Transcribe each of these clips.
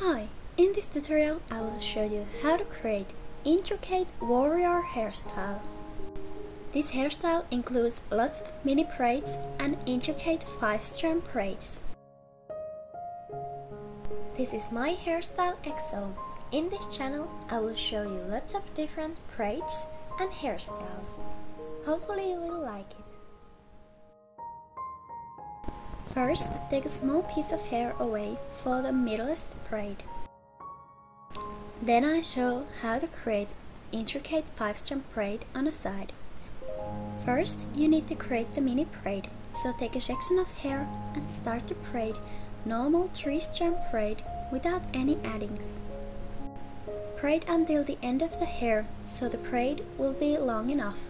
Hi, in this tutorial I will show you how to create intricate warrior hairstyle. This hairstyle includes lots of mini braids and intricate 5-strand braids. This is my hairstyle XO. In this channel I will show you lots of different braids and hairstyles. Hopefully you will like it. First, take a small piece of hair away for the middlest braid. Then I show how to create intricate 5-strand braid on the side. First, you need to create the mini braid, so take a section of hair and start to braid normal 3-strand braid without any addings. Braid until the end of the hair, so the braid will be long enough.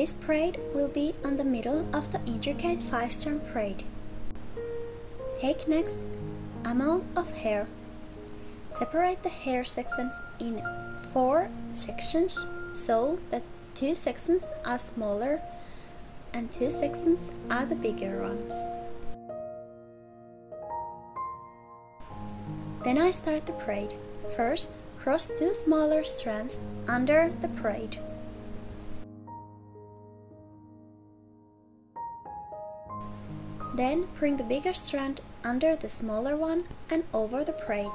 This braid will be on the middle of the intricate 5-strand braid. Take next a mold of hair. Separate the hair section in 4 sections so that 2 sections are smaller and 2 sections are the bigger ones. Then I start the braid. First, cross two smaller strands under the braid. Then bring the bigger strand under the smaller one and over the braid.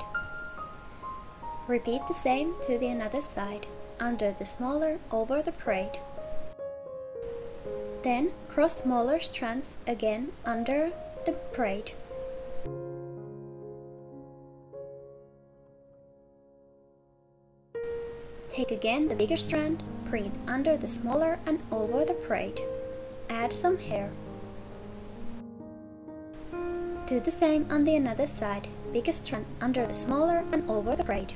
Repeat the same to the another side, under the smaller over the braid. Then cross smaller strands again under the braid. Take again the bigger strand, bring it under the smaller and over the braid. Add some hair. Do the same on the another side, biggest strand under the smaller and over the braid.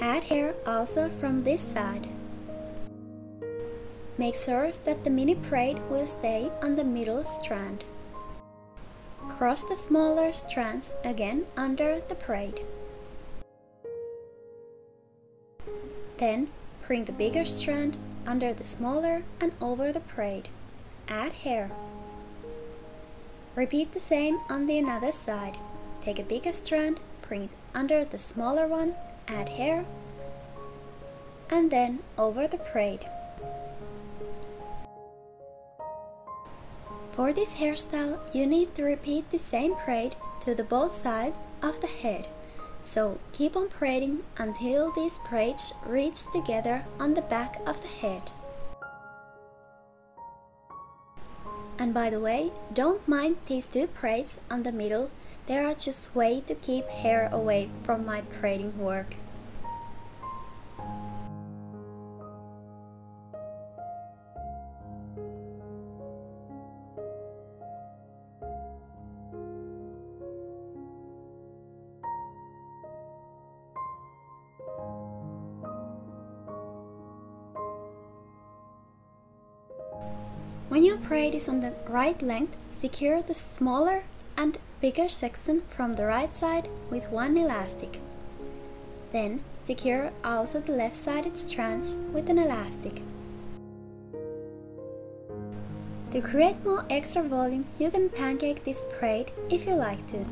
Add hair also from this side. Make sure that the mini braid will stay on the middle strand. Cross the smaller strands again under the braid. Then bring the bigger strand under the smaller and over the braid. Add hair. Repeat the same on the another side. Take a bigger strand, bring it under the smaller one, add hair, and then over the braid. For this hairstyle, you need to repeat the same braid to the both sides of the head. So keep on braiding until these braids reach together on the back of the head. And by the way, don't mind these two braids on the middle, they are just way to keep hair away from my braiding work. When your braid is on the right length, secure the smaller and bigger section from the right side with one elastic. Then secure also the left-sided strands with an elastic. To create more extra volume, you can pancake this braid if you like to.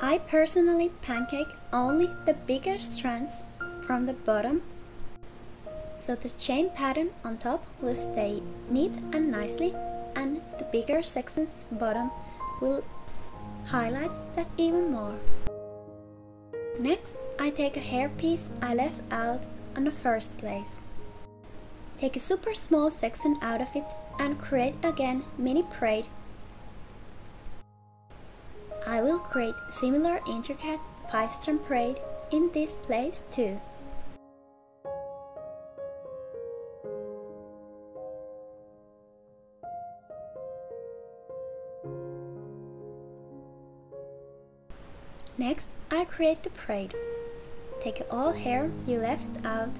I personally pancake only the bigger strands from the bottom so the chain pattern on top will stay neat and nicely and the bigger sections bottom will highlight that even more. Next, I take a hair piece I left out on the first place. Take a super small section out of it and create again mini braid. I will create similar intricate 5-strand braid in this place too. Create the braid. Take all hair you left out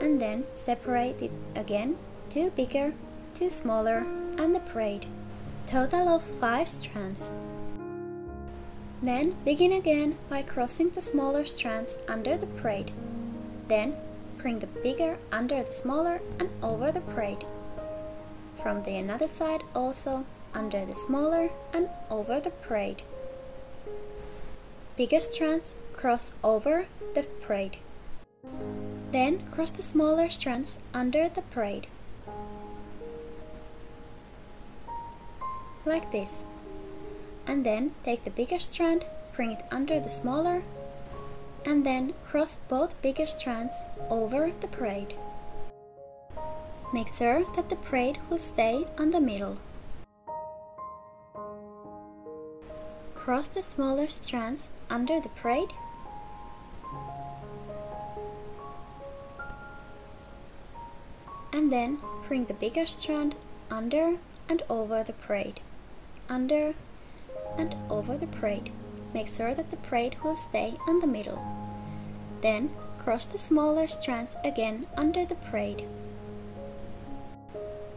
and then separate it again, two bigger, two smaller, and the braid. Total of 5 strands. Then begin again by crossing the smaller strands under the braid. Then bring the bigger under the smaller and over the braid. From the another side also under the smaller and over the braid. Bigger strands cross over the braid. Then cross the smaller strands under the braid. Like this. And then take the bigger strand, bring it under the smaller, and then cross both bigger strands over the braid. Make sure that the braid will stay on the middle. Cross the smaller strands under the braid and then bring the bigger strand under and over the braid, under and over the braid. Make sure that the braid will stay on the middle. Then cross the smaller strands again under the braid.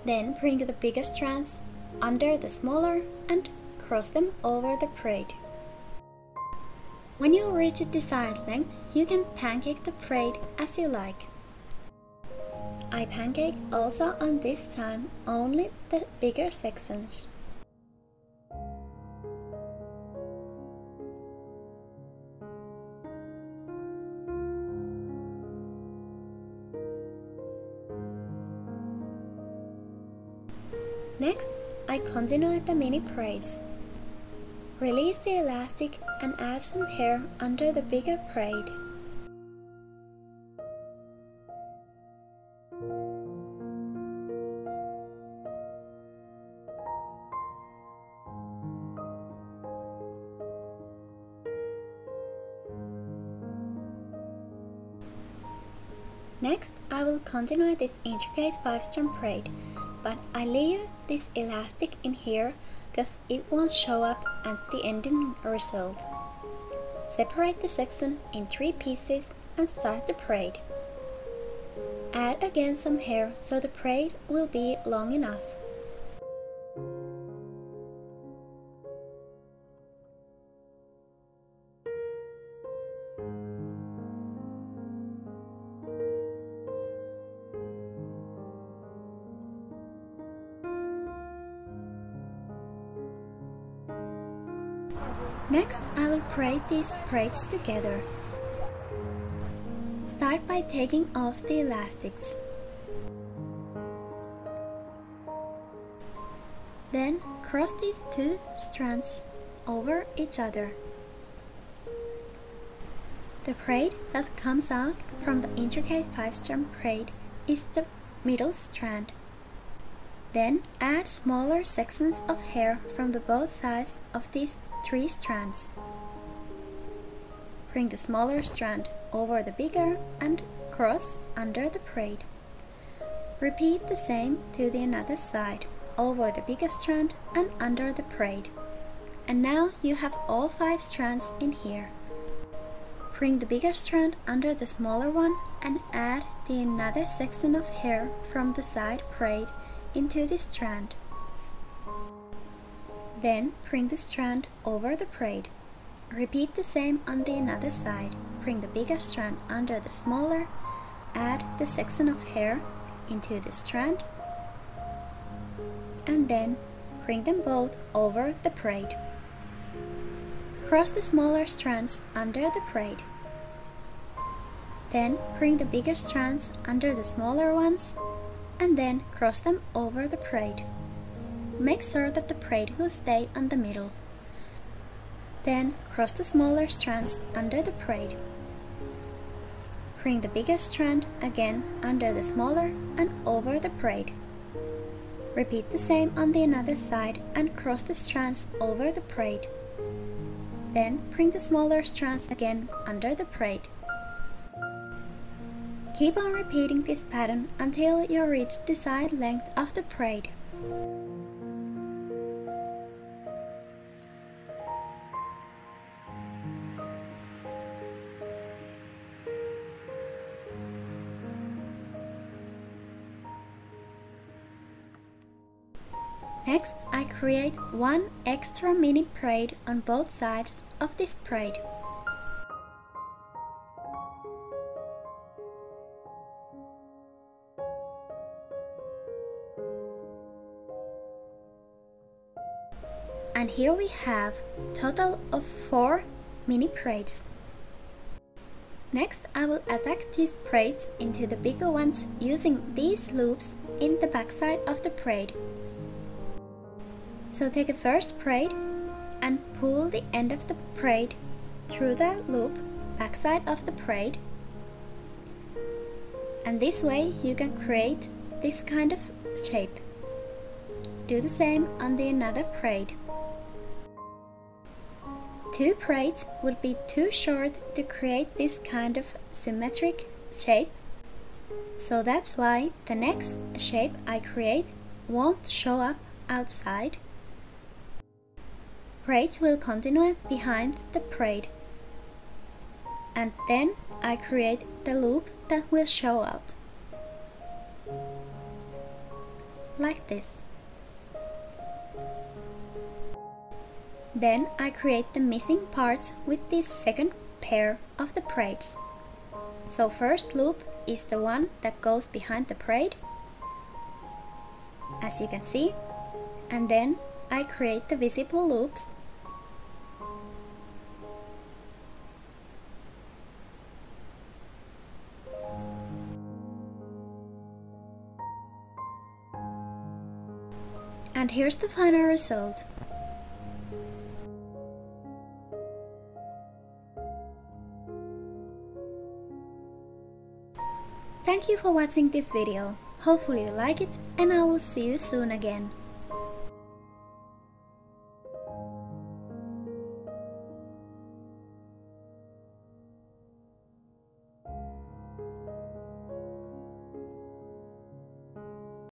Then bring the bigger strands under the smaller and cross them over the braid. When you reach a desired length, you can pancake the braid as you like. I pancake also on this time only the bigger sections. Next, I continue the mini braids. Release the elastic and add some hair under the bigger braid. Next, I will continue this intricate 5-strand braid, but I leave this elastic in here because it won't show up at the ending result. Separate the section in 3 pieces and start the braid. Add again some hair so the braid will be long enough. Next, I will braid these braids together. Start by taking off the elastics. Then cross these two strands over each other. The braid that comes out from the intricate 5-strand braid is the middle strand. Then add smaller sections of hair from the both sides of these three strands. Bring the smaller strand over the bigger and cross under the braid. Repeat the same to the another side, over the bigger strand and under the braid. And now you have all five strands in here. Bring the bigger strand under the smaller one and add the another section of hair from the side braid into the strand. Then bring the strand over the braid. Repeat the same on the another side. Bring the bigger strand under the smaller. Add the section of hair into the strand. And then bring them both over the braid. Cross the smaller strands under the braid. Then bring the bigger strands under the smaller ones and then cross them over the braid. Make sure that the braid will stay on the middle. Then cross the smaller strands under the braid. Bring the bigger strand again under the smaller and over the braid. Repeat the same on the another side and cross the strands over the braid. Then bring the smaller strands again under the braid. Keep on repeating this pattern until you reach desired length of the braid. Next, I create one extra mini braid on both sides of this braid. And here we have total of 4 mini braids. Next I will attach these braids into the bigger ones using these loops in the backside of the braid. So take a first braid and pull the end of the braid through the loop backside of the braid and this way you can create this kind of shape. Do the same on the another braid. Two braids would be too short to create this kind of symmetric shape. So that's why the next shape I create won't show up outside. Braids will continue behind the braid. And then I create the loop that will show out. Like this. Then I create the missing parts with this second pair of the braids. So first loop is the one that goes behind the braid, as you can see, and then I create the visible loops And here's the final result. Thank you for watching this video. Hopefully you like it and I will see you soon again.